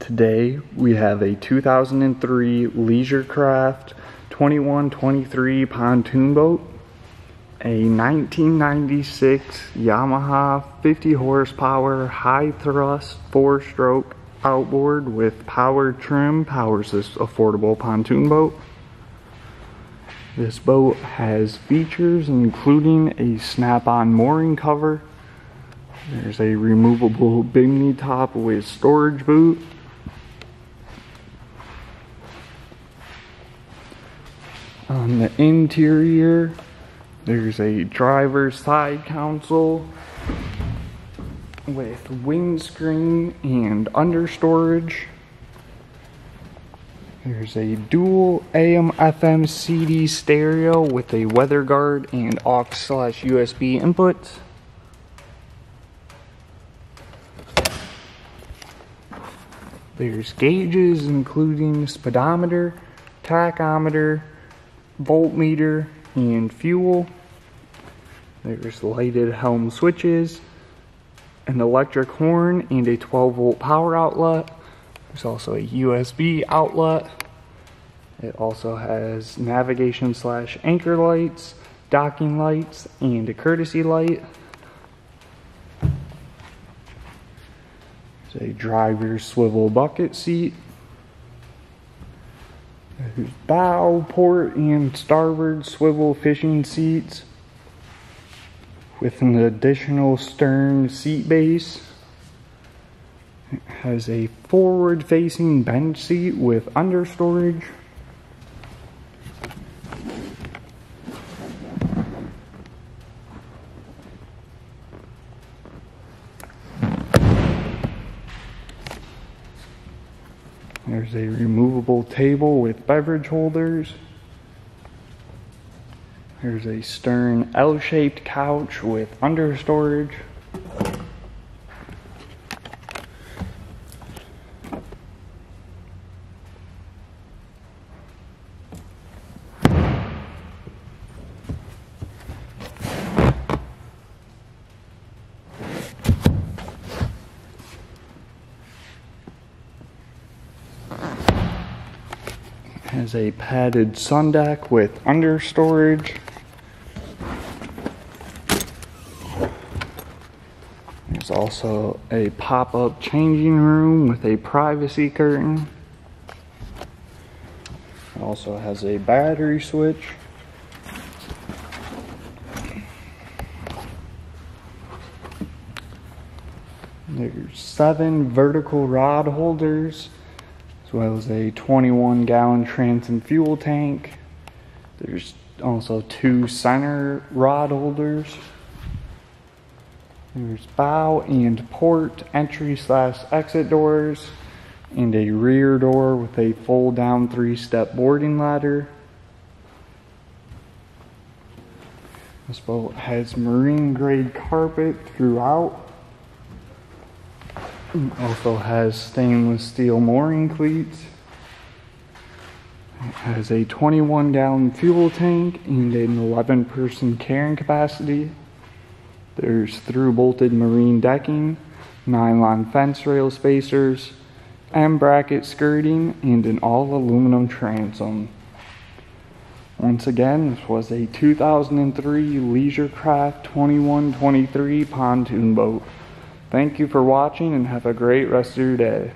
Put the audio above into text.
Today we have a 2003 Leisure Kraft 2123 pontoon boat, a 1996 Yamaha 50 horsepower high thrust four stroke outboard with power trim powers this affordable pontoon boat. This boat has features including a snap-on mooring cover. There's a removable bimini top with storage boot. On the interior, there's a driver's side console with windscreen and under storage. There's a dual AM FM CD stereo with a weather guard and aux slash USB inputs. There's gauges including speedometer, tachometer, voltmeter, and fuel. There's lighted helm switches, an electric horn, and a 12 volt power outlet. There's also a USB outlet. It also has navigation slash anchor lights, docking lights, and a courtesy light. There's a driver's swivel bucket seat. Bow, port, and starboard swivel fishing seats with an additional stern seat base. It has a forward facing bench seat with understorage. There's a removable table with beverage holders. There's a stern L-shaped couch with understorage. Has a padded sun deck with under storage. There's also a pop-up changing room with a privacy curtain. It also has a battery switch. There's seven vertical rod holders, as well as a 21 gallon transom fuel tank. There's also two center rod holders. There's bow and port entry slash exit doors and a rear door with a fold down three step boarding ladder. This boat has marine grade carpet throughout. Also has stainless steel mooring cleats. It has a 21 gallon fuel tank and an 11 person carrying capacity. There's through bolted marine decking, nylon fence rail spacers, M bracket skirting, and an all aluminum transom. Once again, this was a 2003 Leisure Kraft 2123 pontoon boat. Thank you for watching and have a great rest of your day.